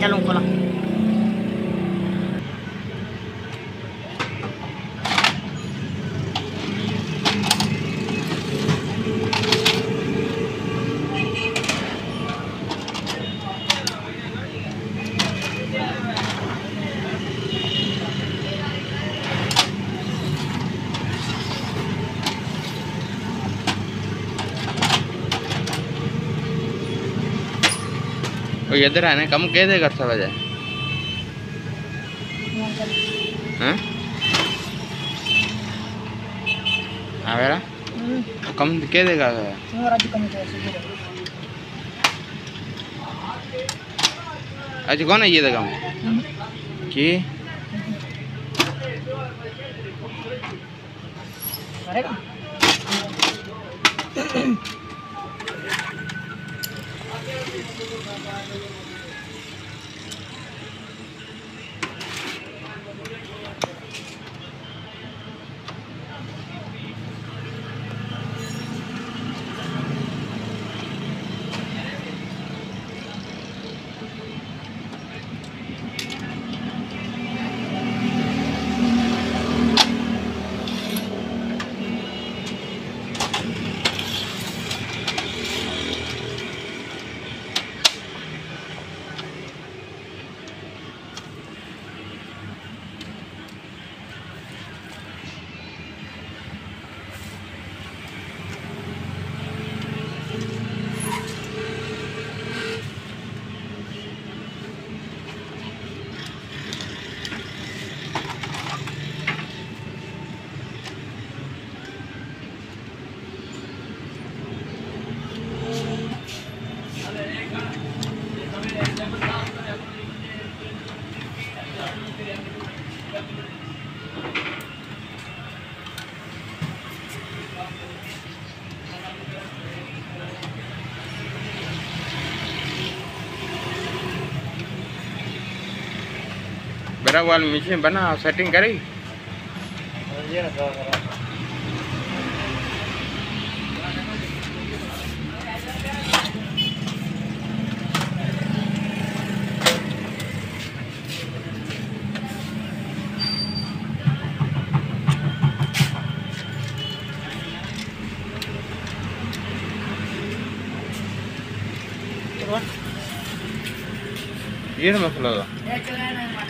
再弄过了。वो इधर आने कम कह देगा अच्छा वजह हाँ? आवेरा कम कह देगा आज कौन है ये देगा? कि? बराबर वाली मशीन बना सेटिंग करी। ये मसला था।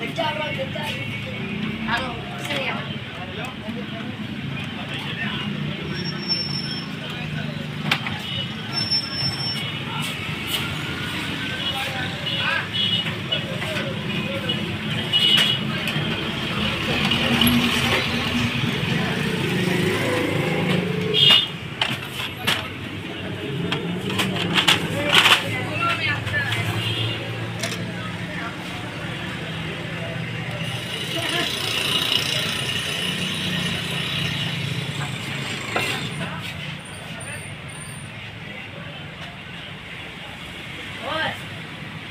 Good job, Ryan. Good job.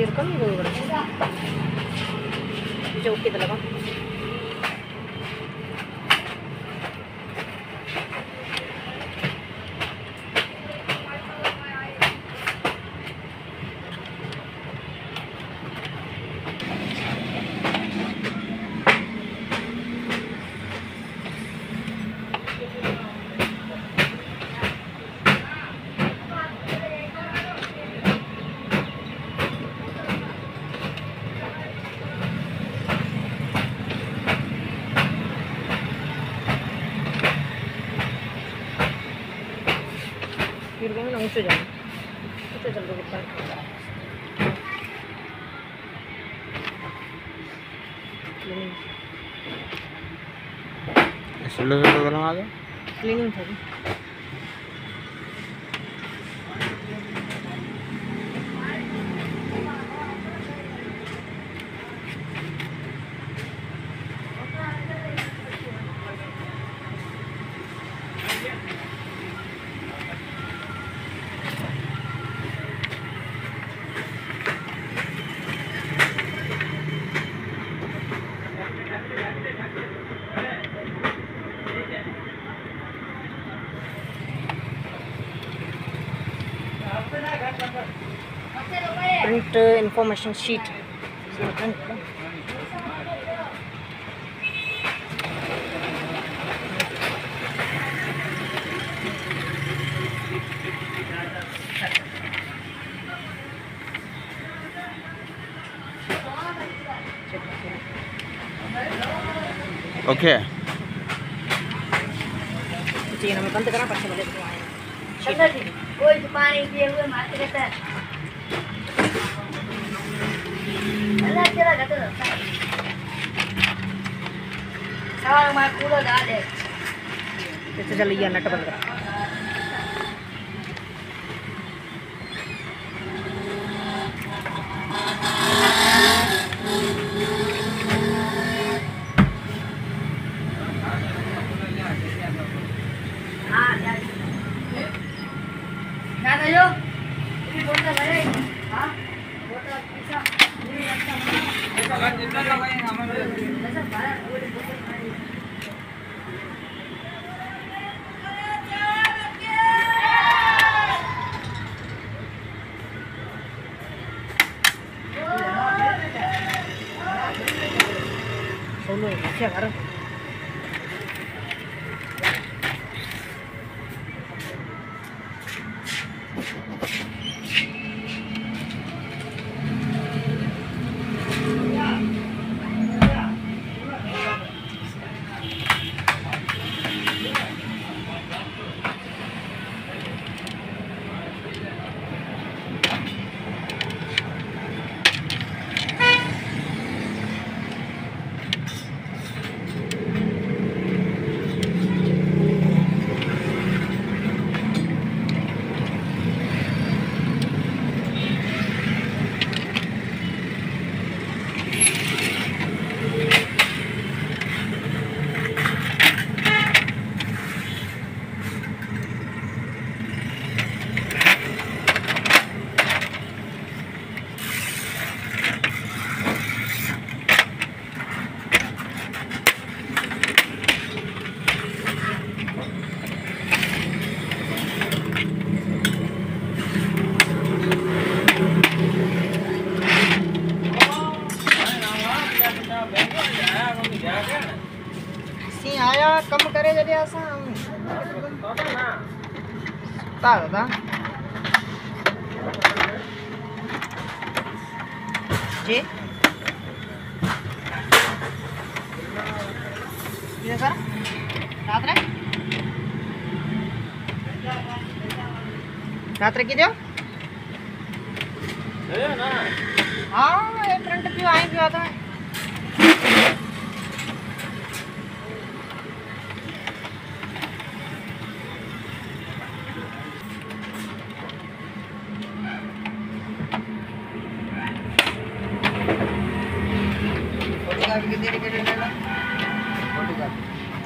இருக்கும் இது ஓகே தான் गिर गए ना ऊँचे जाओ ऊँचे चल दो क्लीनिंग स्लो स्लो करो आगे क्लीनिंग था। जी print information sheet print okay हमें बंद करना पड़ता है कोई पानी पिए हुए रहता है अल्लाह तेरा घट रहता है दे। जैसे चल नट बंद कर हाँ डाल दादा जो ये बोलता भाई हाँ बोलता पैसा पूरी रखता ऐसा बाहर पूरी बोतल खाई सोलो क्या कर नहीं आया कम करे जरे ऐसा ता था। जी। ये सर रात रे। रात रे की दियो है ना। हाँ ये फ्रंट पे आई भी आता है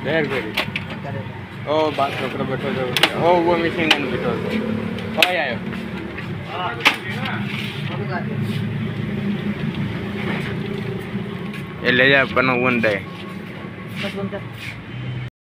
ઢેર કરી ઓ બા છોકરો બેઠો છો ઓ ઉભો મિસિંગ અને બેઠો છો હોય આવ્યો એટલે જા પણ વન ડે